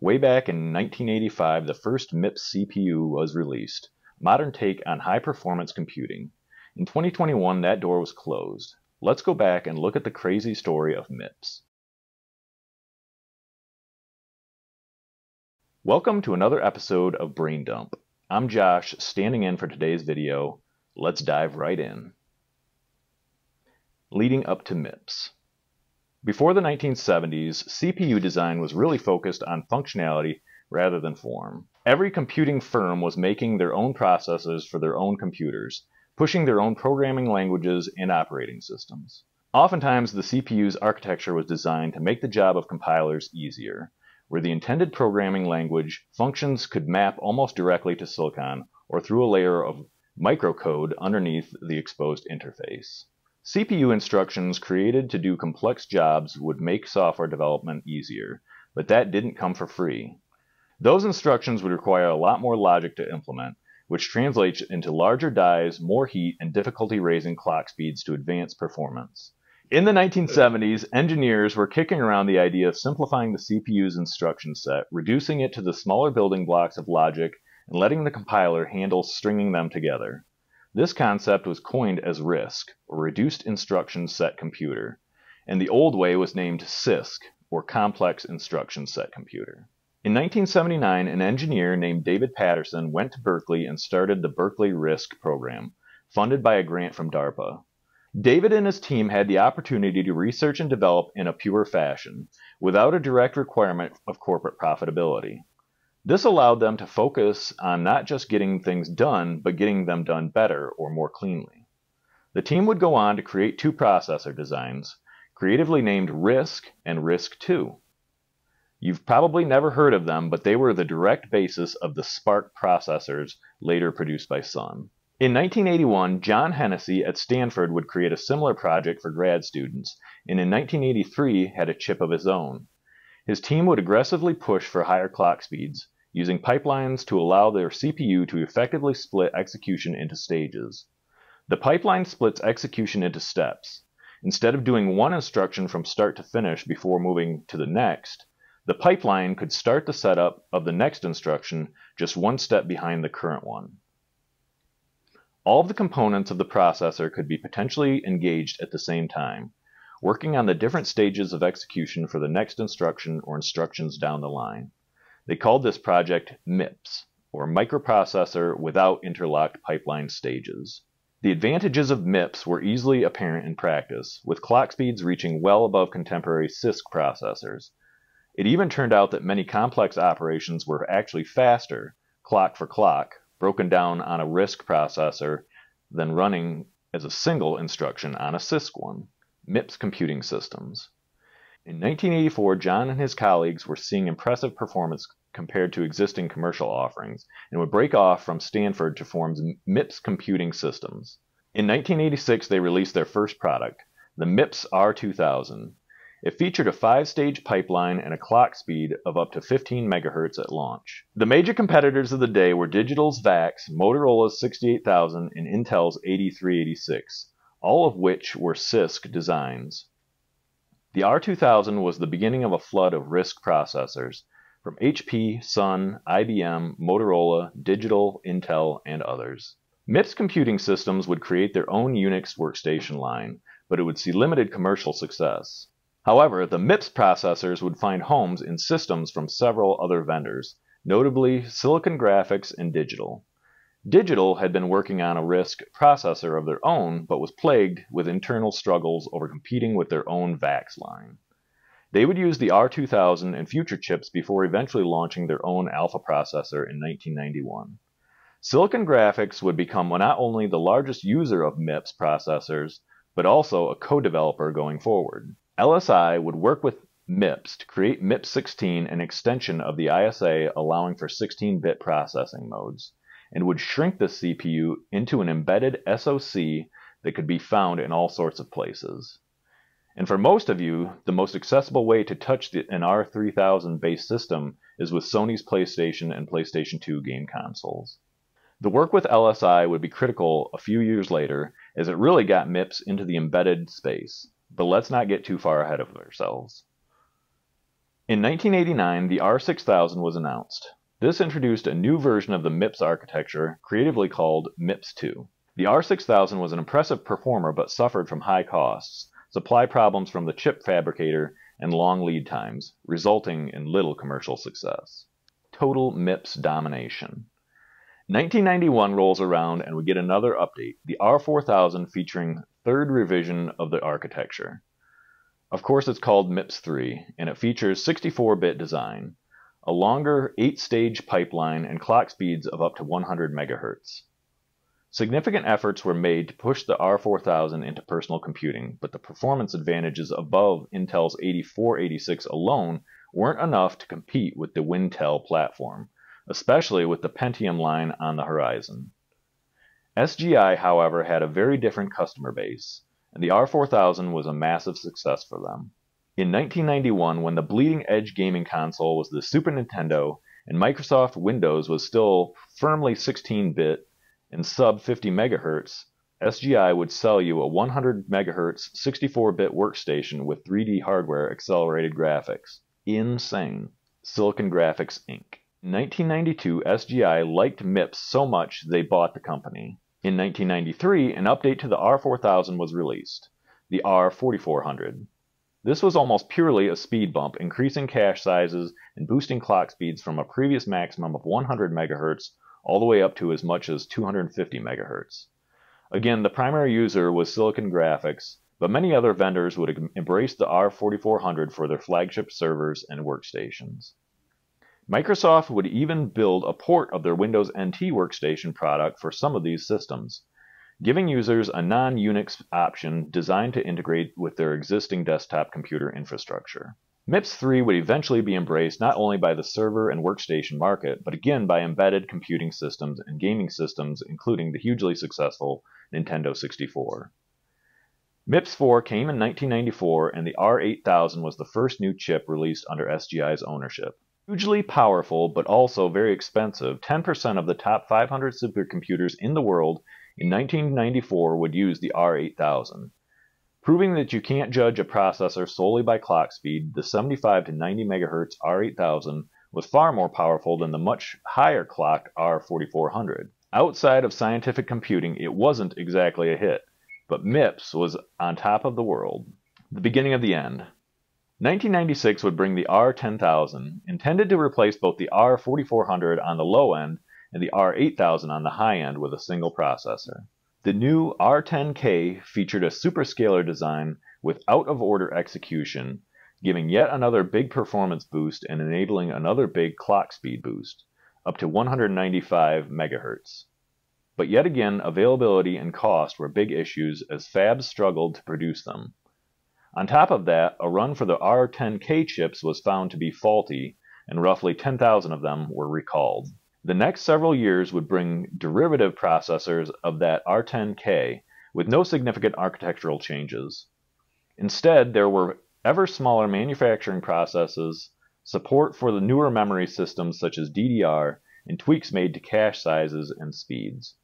Way back in 1985, the first MIPS CPU was released, modern take on high performance computing. In 2021, that door was closed. Let's go back and look at the crazy story of MIPS. Welcome to another episode of Brain Dump. I'm Josh, standing in for today's video. Let's dive right in. Leading up to MIPS. Before the 1970s, CPU design was really focused on functionality rather than form. Every computing firm was making their own processors for their own computers, pushing their own programming languages and operating systems. Oftentimes, the CPU's architecture was designed to make the job of compilers easier where the intended programming language functions could map almost directly to silicon or through a layer of microcode underneath the exposed interface. CPU instructions created to do complex jobs would make software development easier, but that didn't come for free. Those instructions would require a lot more logic to implement, which translates into larger dies, more heat, and difficulty raising clock speeds to advance performance. In the 1970s, engineers were kicking around the idea of simplifying the CPU's instruction set, reducing it to the smaller building blocks of logic, and letting the compiler handle stringing them together. This concept was coined as RISC, or Reduced Instruction Set Computer, and the old way was named CISC, or Complex Instruction Set Computer. In 1979, an engineer named David Patterson went to Berkeley and started the Berkeley RISC program, funded by a grant from DARPA. David and his team had the opportunity to research and develop in a pure fashion, without a direct requirement of corporate profitability. This allowed them to focus on not just getting things done, but getting them done better or more cleanly. The team would go on to create two processor designs, creatively named RISC and RISC-2. You've probably never heard of them, but they were the direct basis of the SPARC processors later produced by Sun. In 1981, John Hennessy at Stanford would create a similar project for grad students, and in 1983 had a chip of his own. His team would aggressively push for higher clock speeds, using pipelines to allow their CPU to effectively split execution into stages. The pipeline splits execution into steps. Instead of doing one instruction from start to finish before moving to the next, the pipeline could start the setup of the next instruction just one step behind the current one. All of the components of the processor could be potentially engaged at the same time, working on the different stages of execution for the next instruction or instructions down the line. They called this project MIPS, or Microprocessor Without Interlocked Pipeline Stages. The advantages of MIPS were easily apparent in practice, with clock speeds reaching well above contemporary CISC processors. It even turned out that many complex operations were actually faster, clock for clock, broken down on a RISC processor than running as a single instruction on a CISC one, MIPS computing systems. In 1984, John and his colleagues were seeing impressive performance compared to existing commercial offerings and would break off from Stanford to form MIPS computing systems. In 1986, they released their first product, the MIPS R2000, it featured a five-stage pipeline and a clock speed of up to 15 MHz at launch. The major competitors of the day were Digital's VAX, Motorola's 68000, and Intel's 8386, all of which were CISC designs. The R2000 was the beginning of a flood of RISC processors from HP, Sun, IBM, Motorola, Digital, Intel, and others. MIPS computing systems would create their own Unix workstation line, but it would see limited commercial success. However, the MIPS processors would find homes in systems from several other vendors, notably Silicon Graphics and Digital. Digital had been working on a RISC processor of their own, but was plagued with internal struggles over competing with their own VAX line. They would use the R2000 and future chips before eventually launching their own alpha processor in 1991. Silicon Graphics would become not only the largest user of MIPS processors, but also a co-developer going forward. LSI would work with MIPS to create MIPS 16, an extension of the ISA allowing for 16-bit processing modes, and would shrink the CPU into an embedded SoC that could be found in all sorts of places. And for most of you, the most accessible way to touch the, an R3000 based system is with Sony's PlayStation and PlayStation 2 game consoles. The work with LSI would be critical a few years later as it really got MIPS into the embedded space. But let's not get too far ahead of ourselves. In 1989, the R6000 was announced. This introduced a new version of the MIPS architecture, creatively called MIPS2. The R6000 was an impressive performer but suffered from high costs, supply problems from the chip fabricator, and long lead times, resulting in little commercial success. Total MIPS domination. 1991 rolls around and we get another update, the R4000 featuring third revision of the architecture. Of course it's called MIPS 3 and it features 64-bit design, a longer 8-stage pipeline and clock speeds of up to 100 MHz. Significant efforts were made to push the R4000 into personal computing, but the performance advantages above Intel's 8486 alone weren't enough to compete with the Wintel platform, especially with the Pentium line on the horizon. SGI, however, had a very different customer base, and the R4000 was a massive success for them. In 1991, when the bleeding edge gaming console was the Super Nintendo and Microsoft Windows was still firmly 16 bit, and sub 50 MHz, SGI would sell you a 100 MHz 64-bit workstation with 3D hardware accelerated graphics. Insane. Silicon Graphics Inc. In 1992, SGI liked MIPS so much they bought the company. In 1993, an update to the R4000 was released, the R4400. This was almost purely a speed bump, increasing cache sizes and boosting clock speeds from a previous maximum of 100 MHz all the way up to as much as 250 MHz. Again, the primary user was Silicon Graphics, but many other vendors would embrace the R4400 for their flagship servers and workstations. Microsoft would even build a port of their Windows NT workstation product for some of these systems, giving users a non-Unix option designed to integrate with their existing desktop computer infrastructure. MIPS 3 would eventually be embraced not only by the server and workstation market, but again by embedded computing systems and gaming systems, including the hugely successful Nintendo 64. MIPS 4 came in 1994, and the R8000 was the first new chip released under SGI's ownership. Hugely powerful, but also very expensive, 10% of the top 500 supercomputers in the world in 1994 would use the R8000. Proving that you can't judge a processor solely by clock speed, the 75 to 90 MHz R8000 was far more powerful than the much higher clocked R4400. Outside of scientific computing, it wasn't exactly a hit, but MIPS was on top of the world. The beginning of the end. 1996 would bring the R10000, intended to replace both the R4400 on the low end and the R8000 on the high end with a single processor. The new R10K featured a superscalar design with out-of-order execution, giving yet another big performance boost and enabling another big clock speed boost, up to 195 MHz. But yet again, availability and cost were big issues as fabs struggled to produce them. On top of that, a run for the R10K chips was found to be faulty, and roughly 10,000 of them were recalled. The next several years would bring derivative processors of that R10K with no significant architectural changes. Instead, there were ever smaller manufacturing processes, support for the newer memory systems such as DDR, and tweaks made to cache sizes and speeds.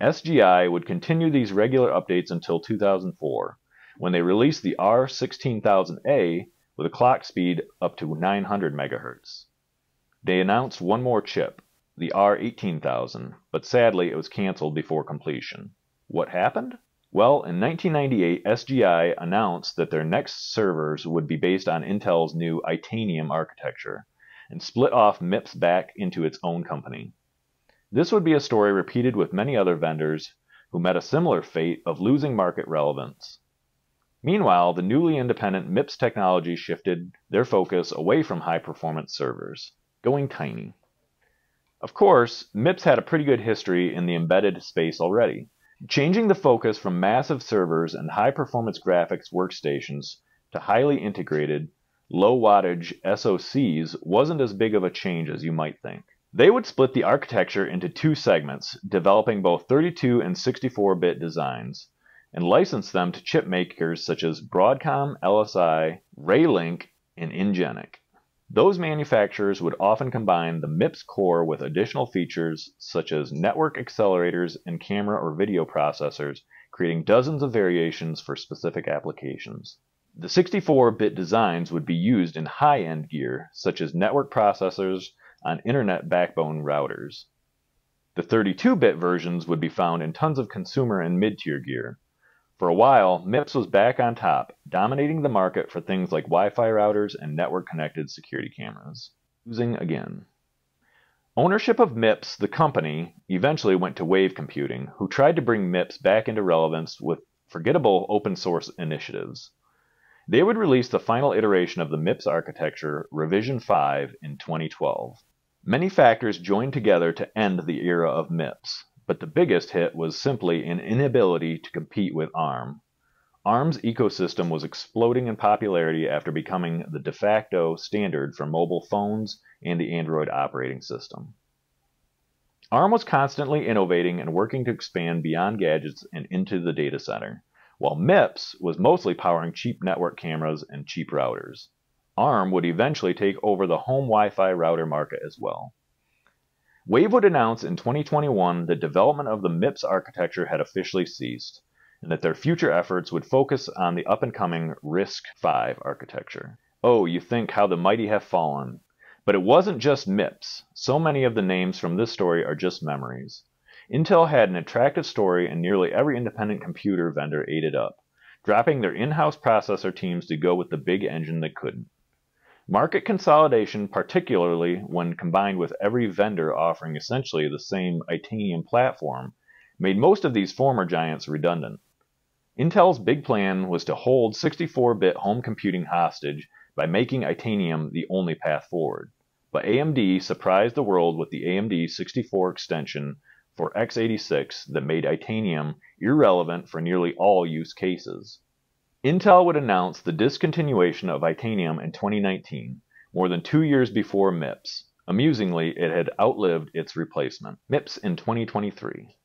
SGI would continue these regular updates until 2004, when they released the R16000A with a clock speed up to 900 MHz. They announced one more chip, the R18000, but sadly it was canceled before completion. What happened? Well, in 1998, SGI announced that their next servers would be based on Intel's new Itanium architecture and split off MIPS back into its own company. This would be a story repeated with many other vendors who met a similar fate of losing market relevance. Meanwhile, the newly independent MIPS technology shifted their focus away from high performance servers going tiny. Of course, MIPS had a pretty good history in the embedded space already. Changing the focus from massive servers and high performance graphics workstations to highly integrated, low wattage SoCs wasn't as big of a change as you might think. They would split the architecture into two segments, developing both 32 and 64 bit designs, and license them to chip makers such as Broadcom, LSI, Ralink, and Ingenic. Those manufacturers would often combine the MIPS core with additional features such as network accelerators and camera or video processors, creating dozens of variations for specific applications. The 64-bit designs would be used in high-end gear, such as network processors on internet backbone routers. The 32-bit versions would be found in tons of consumer and mid-tier gear. For a while, MIPS was back on top, dominating the market for things like Wi-Fi routers and network-connected security cameras. Losing again. Ownership of MIPS, the company, eventually went to Wave Computing, who tried to bring MIPS back into relevance with forgettable open source initiatives. They would release the final iteration of the MIPS architecture, Revision 5, in 2012. Many factors joined together to end the era of MIPS, but the biggest hit was simply an inability to compete with ARM. ARM's ecosystem was exploding in popularity after becoming the de facto standard for mobile phones and the Android operating system. ARM was constantly innovating and working to expand beyond gadgets and into the data center, while MIPS was mostly powering cheap network cameras and cheap routers. ARM would eventually take over the home Wi-Fi router market as well. Wave would announce in 2021 that development of the MIPS architecture had officially ceased, and that their future efforts would focus on the up-and-coming RISC-V architecture. Oh, you think how the mighty have fallen. But it wasn't just MIPS. So many of the names from this story are just memories. Intel had an attractive story and nearly every independent computer vendor ate it up, dropping their in-house processor teams to go with the big engine that couldn't. Market consolidation, particularly when combined with every vendor offering essentially the same Itanium platform, made most of these former giants redundant. Intel's big plan was to hold 64-bit home computing hostage by making Itanium the only path forward. But AMD surprised the world with the AMD 64 extension for x86 that made Itanium irrelevant for nearly all use cases. Intel would announce the discontinuation of Itanium in 2019, more than two years before MIPS. Amusingly, it had outlived its replacement. MIPS in 2023.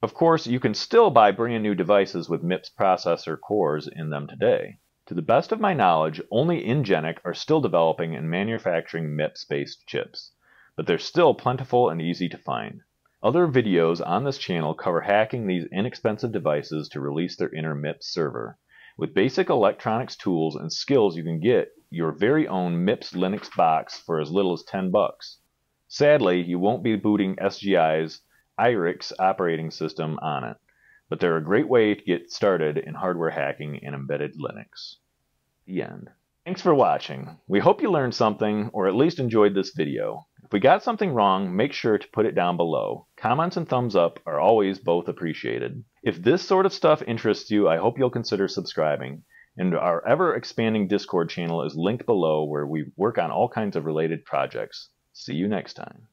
Of course, you can still buy brand new devices with MIPS processor cores in them today. To the best of my knowledge, only Ingenic are still developing and manufacturing MIPS-based chips, but they're still plentiful and easy to find. Other videos on this channel cover hacking these inexpensive devices to release their inner MIPS server. With basic electronics tools and skills you can get your very own MIPS Linux box for as little as 10 bucks. Sadly, you won't be booting SGI's IRIX operating system on it, but they're a great way to get started in hardware hacking and embedded Linux. The end. Thanks for watching. We hope you learned something, or at least enjoyed this video. If we got something wrong, make sure to put it down below. Comments and thumbs up are always both appreciated. If this sort of stuff interests you, I hope you'll consider subscribing. And our ever expanding Discord channel is linked below where we work on all kinds of related projects. See you next time.